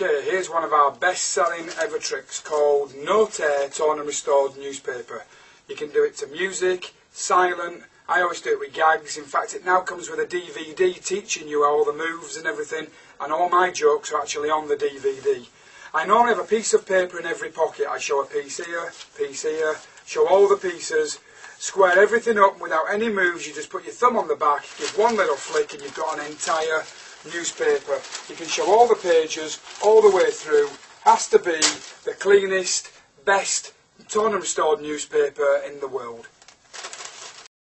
is one of our best-selling ever tricks called No Tear Torn and Restored Newspaper. You can do it to music, silent, I always do it with gags. In fact, it now comes with a DVD teaching you all the moves and everything, and all my jokes are actually on the DVD. I normally have a piece of paper in every pocket. I show a piece here, piece here, show all the pieces, square everything up without any moves. You just put your thumb on the back, give one little flick, and you've got an entire newspaper. You can show all the pages all the way through. Has to be the cleanest, best, torn and restored newspaper in the world.